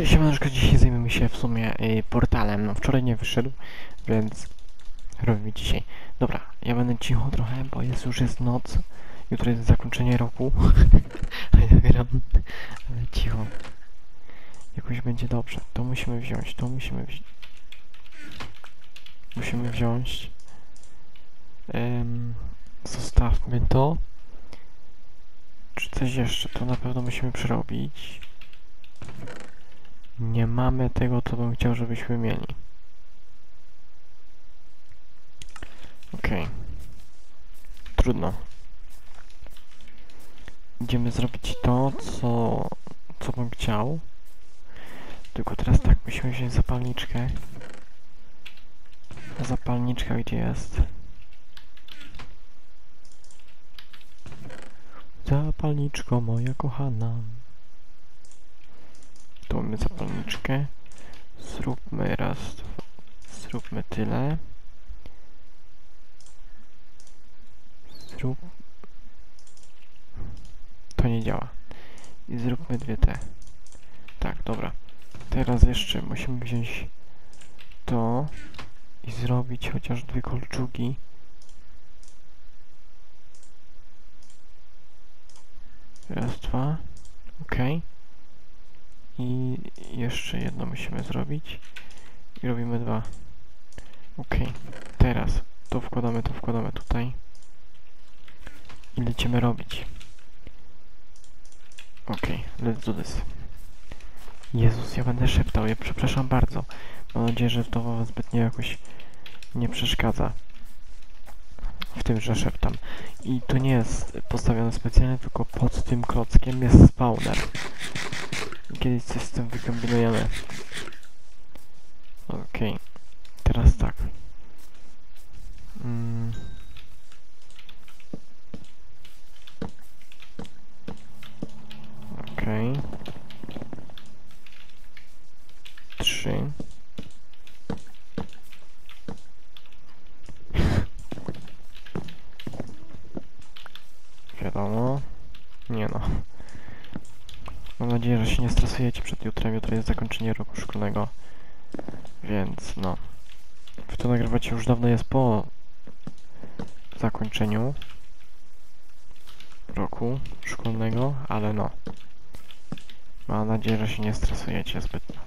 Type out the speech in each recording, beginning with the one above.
Cześć, siemaneczko, dzisiaj zajmiemy się w sumie y, portalem. No wczoraj nie wyszedł, więc robimy dzisiaj. Dobra, ja będę cicho trochę, bo jest już jest noc. Jutro jest zakończenie roku. A ja gram, ale cicho. Jakoś będzie dobrze. To musimy wziąć, to musimy wziąć. Musimy wziąć. Em, zostawmy to. Czy coś jeszcze? To na pewno musimy przerobić. Mamy tego, co bym chciał, żebyśmy mieli. Okej. Trudno. Idziemy zrobić to, co, co bym chciał. Tylko teraz tak, musimy wziąć zapalniczkę. Zapalniczka gdzie jest? Zapalniczko moja kochana. Tu zapalniczkę. Zróbmy raz, zróbmy tyle. Zrób... To nie działa. I zróbmy dwie te. Tak, dobra. Teraz jeszcze musimy wziąć to i zrobić chociaż dwie kolczugi. Raz, dwa. Okej. I jeszcze jedno musimy zrobić. I robimy dwa. Ok, teraz to wkładamy, to wkładamy tutaj. I lecimy robić. Ok, let's do this. Jezus, ja będę szeptał, ja przepraszam bardzo. Mam nadzieję, że to wam zbytnio jakoś nie przeszkadza w tym, że szeptam. I to nie jest postawione specjalnie, tylko pod tym klockiem jest spawner. Kiedyś coś z tym wykombinujemy. Okej. Teraz tak. Mm. Okej. Trzy. Wiadomo. Nie no. Mam nadzieję, że się nie stresujecie przed jutrem. Jutro jest zakończenie roku szkolnego. Więc no. Wy to nagrywacie już dawno jest po zakończeniu roku szkolnego, ale no. Mam nadzieję, że się nie stresujecie zbytnio.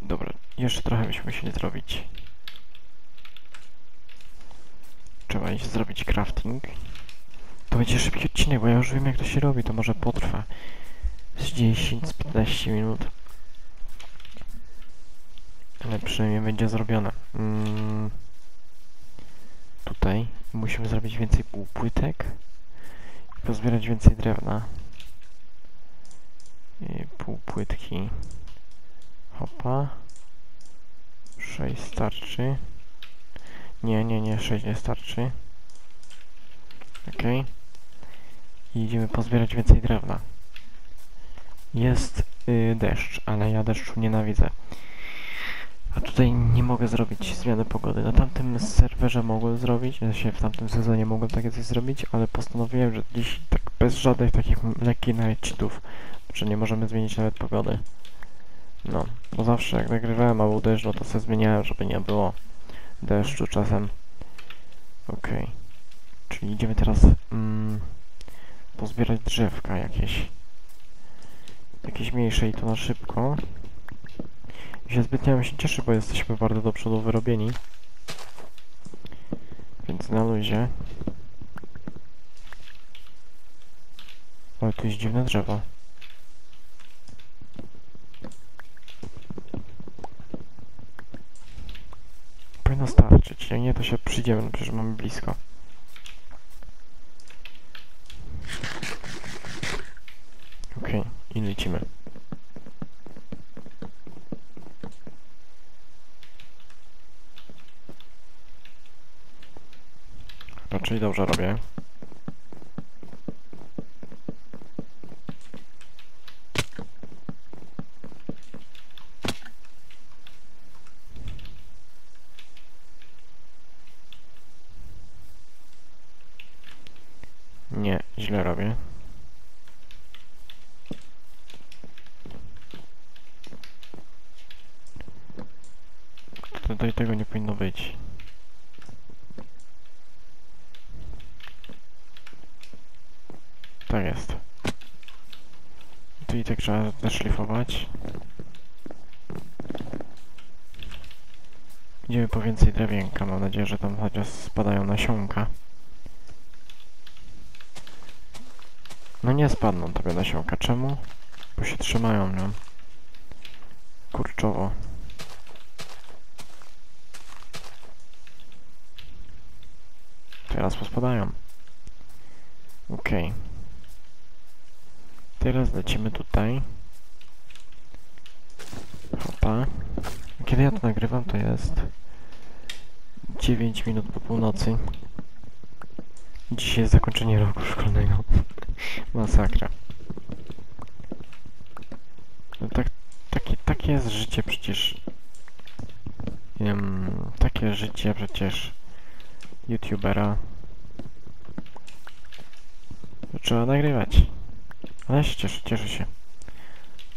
Dobra, jeszcze trochę byśmy musieli zrobić. Trzeba iść zrobić crafting. To będzie szybki odcinek, bo ja już wiem jak to się robi, to może potrwa z 10-15 minut. Przynajmniej będzie zrobione. Mm. Tutaj musimy zrobić więcej półpłytek i pozbierać więcej drewna. I półpłytki. Hopa. 6 starczy. Nie, nie, nie, 6 nie starczy. Okej. Okay. I idziemy pozbierać więcej drewna. Jest y, deszcz, ale ja deszczu nienawidzę. A tutaj nie mogę zrobić zmiany pogody. Na tamtym serwerze mogłem zrobić, się w tamtym sezonie mogłem takie coś zrobić, ale postanowiłem, że dziś tak bez żadnych takich lekkich nawet cheatów, że nie możemy zmienić nawet pogody. No, bo zawsze jak nagrywałem, a był deszcz, no to sobie zmieniałem, żeby nie było deszczu czasem. Okej. Okay. Czyli idziemy teraz mm, pozbierać drzewka jakieś. Jakieś mniejsze i to na szybko. Się zbytnio się cieszy, bo jesteśmy bardzo do przodu wyrobieni. Więc na luzie. Ale tu jest dziwne drzewo. Powinno starczyć. Jak nie, to się przyjdziemy, no przecież mamy blisko. Okej, okay, i lecimy. No, Raczej dobrze robię. Nie, źle robię. Tutaj tego nie powinno być. Tak jest. Tu i tak trzeba zaszlifować. Idziemy po więcej drewienka. Mam nadzieję, że tam chociaż spadają nasionka. No nie spadną tobie nasionka. Czemu? Bo się trzymają nią. Kurczowo. Teraz pospadają. Okej. Teraz lecimy tutaj. Hopa. Kiedy ja to nagrywam, to jest 9 minut po północy. Dzisiaj jest zakończenie roku szkolnego. Masakra. No tak, takie, takie jest życie przecież. Um, takie życie przecież youtubera. Trzeba nagrywać. Ale się cieszę, cieszę się.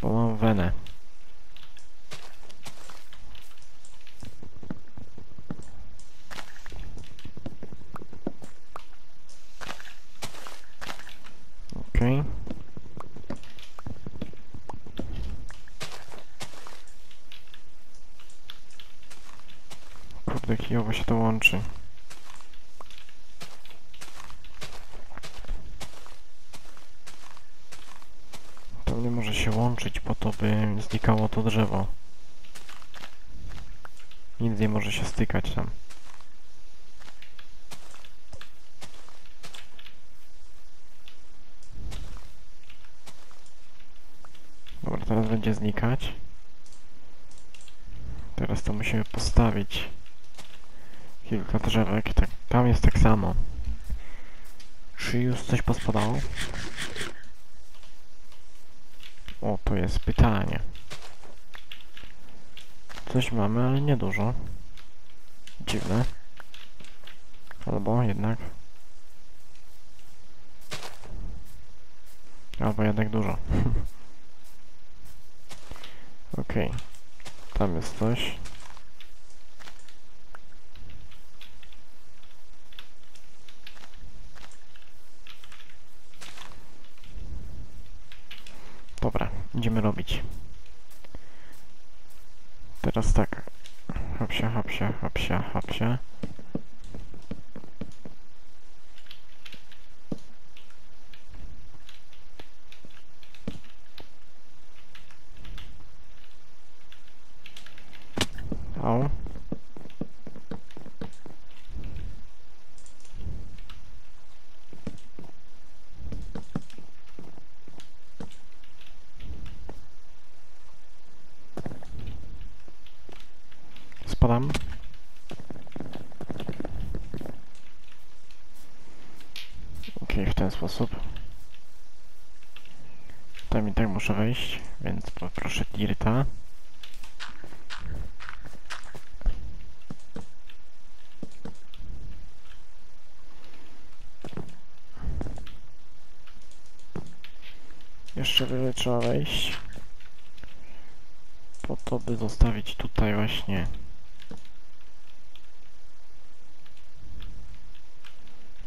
Bo mam wenę. Okej. Kurde, kijowo się to łączy. To nie może się łączyć po to, by znikało to drzewo. Nic nie może się stykać tam. Dobra, teraz będzie znikać. Teraz to musimy postawić kilka drzewek. Tak, tam jest tak samo. Czy już coś pospadało? O, to jest pytanie. Coś mamy, ale niedużo. Dziwne. Albo jednak. Albo jednak dużo. Okej. Tam jest coś. Dobra, idziemy robić. Teraz tak. Hopsia, hopsia, hopsia, hopsia. Au. Spadam. Okej, w ten sposób. Tam i tak muszę wejść, więc poproszę Dirta. Jeszcze wyżej trzeba wejść. Po to, by zostawić tutaj właśnie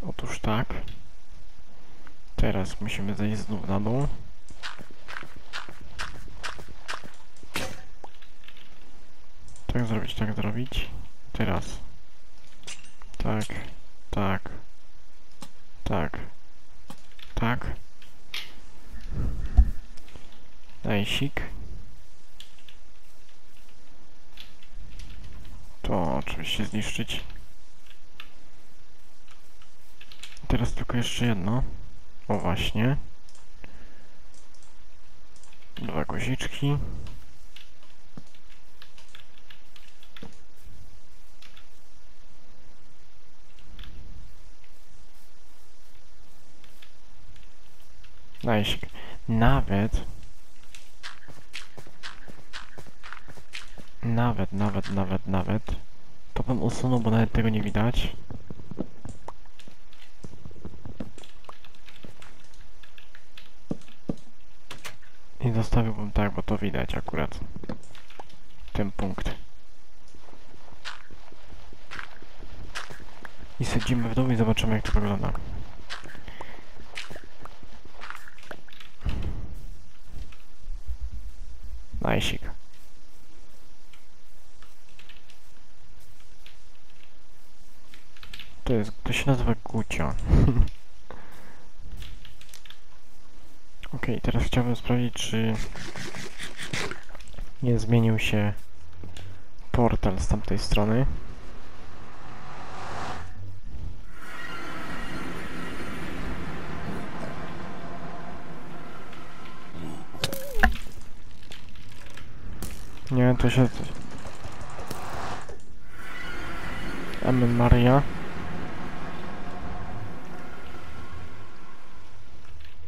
Otóż tak. Teraz musimy zejść znów na dół. Tak zrobić, tak zrobić. Teraz. Tak, tak, tak, tak. Najsik. To oczywiście zniszczyć. Teraz tylko jeszcze jedno. O właśnie. Dwa guziczki. Najsik. Nawet... Nawet, nawet, nawet, nawet... To bym usunął, bo nawet tego nie widać. Zostawiłbym tak, bo to widać akurat. Ten punkt. I siedzimy w domu i zobaczymy jak to wygląda. Najsik. To jest, to się nazywa kucia. Okej, teraz chciałbym sprawdzić, czy nie zmienił się portal z tamtej strony. Nie, to się... Amen Maria.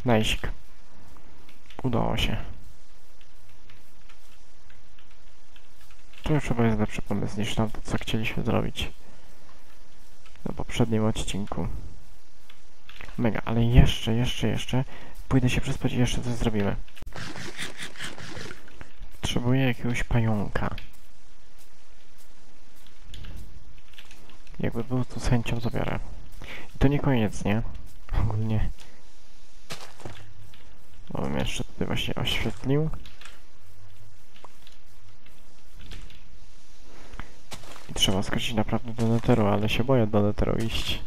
Najsik. Udało się. To już chyba jest lepszy pomysł niż na to, co chcieliśmy zrobić na poprzednim odcinku. Mega, ale jeszcze, jeszcze, jeszcze pójdę się przespać i jeszcze coś zrobimy. Potrzebuję jakiegoś pająka. Jakby był to z chęcią zabiorę. I to nie koniec, nie? Ogólnie. Bo bym jeszcze tutaj właśnie oświetlił. I trzeba skoczyć naprawdę do neteru, ale się boję do neteru iść.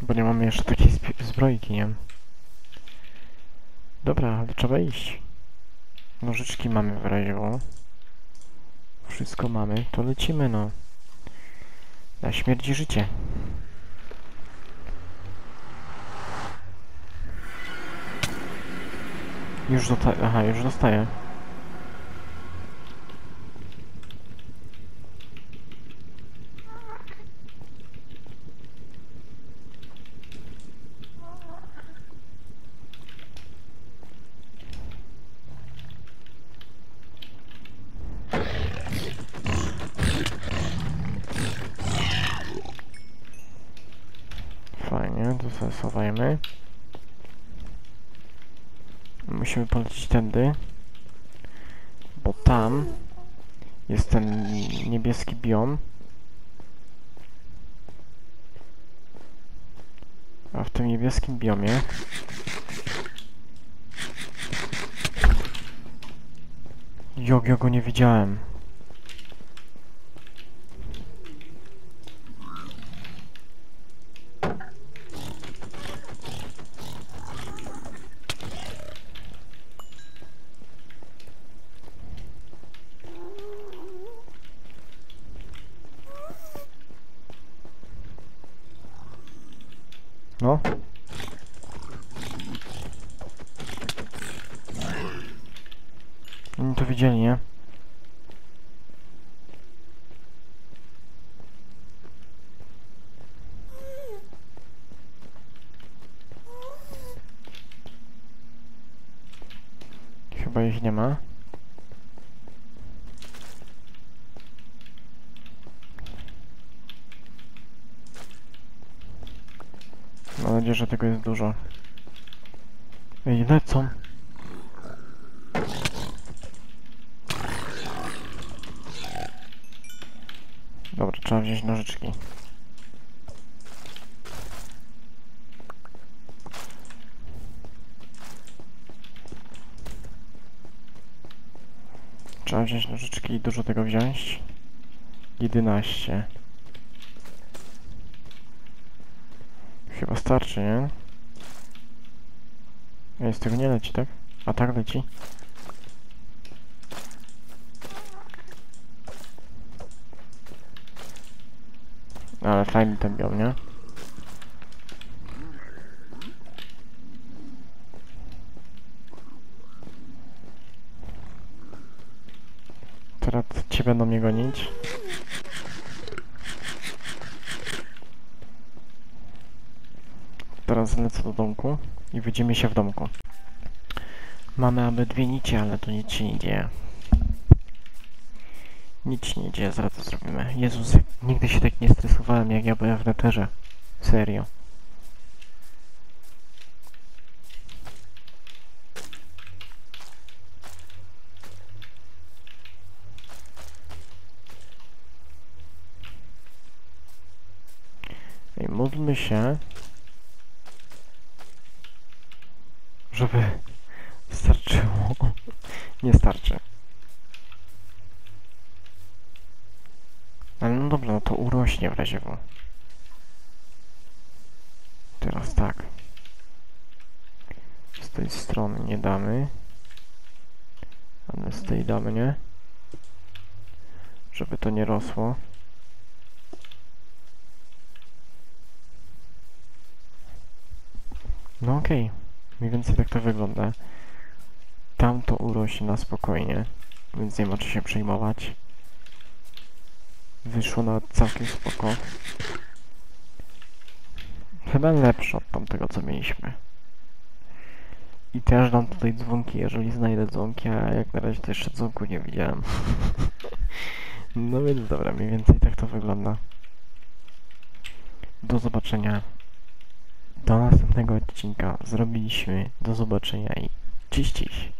Bo nie mamy jeszcze takiej zbrojki, nie? Dobra, ale trzeba iść. Nożyczki mamy w razie O. Wszystko mamy, to lecimy, no. Na śmierć i życie. Już dostaję, aha, już dostaję. Musimy polecieć tędy. Bo tam jest ten niebieski biom. A w tym niebieskim biomie Jog, ja go nie widziałem. No. Oni to widzieli, nie? Chyba ich nie ma. Mam nadzieję, że tego jest dużo. Ej, lecą. Dobra, trzeba wziąć nożyczki. Trzeba wziąć nożyczki i dużo tego wziąć. 11. Chyba starczy, nie? Ej, z tego nie leci, tak? A tak leci? Ale fajny ten biom, nie? Teraz cię będą mnie gonić. teraz lecę do domku i widzimy się w domku. Mamy aby dwie nici, ale to nic się nie dzieje. Nic nie dzieje, zaraz to zrobimy. Jezus, nigdy się tak nie stresowałem jak ja byłem w neterze. Serio. I módlmy się, żeby starczyło. Nie starczy. Ale no dobra, no to urośnie w razie W. Teraz tak. Z tej strony nie damy. Ale z tej damy, nie? Żeby to nie rosło. No okej. Mniej więcej tak to wygląda. Tam to urośnie na spokojnie. Więc nie ma czy się przejmować. Wyszło nawet całkiem spoko. Chyba lepsze od tamtego co mieliśmy. I też dam tutaj dzwonki, jeżeli znajdę dzwonki, a jak na razie to jeszcze dzwonku nie widziałem. no więc dobra, mniej więcej tak to wygląda. Do zobaczenia. Do następnego odcinka. Zrobiliśmy. Do zobaczenia i dziś.